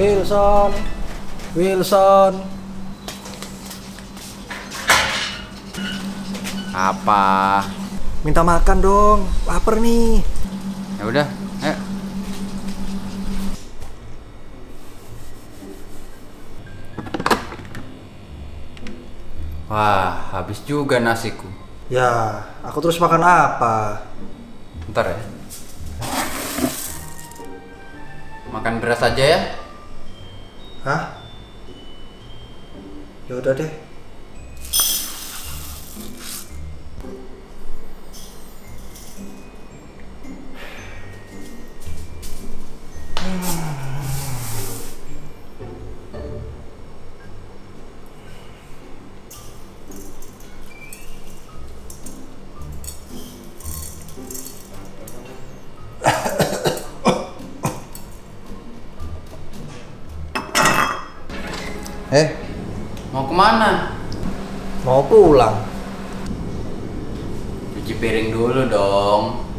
Wilson. Wilson. Apa? Minta makan dong. Lapar nih. Ya udah, ayo. Wah, habis juga nasiku. Ya, aku terus makan apa? Ntar ya. Makan beras aja ya. Hah? Ya udah deh. Eh, Mau ke mana? mau pulang. Cuci piring dulu dong.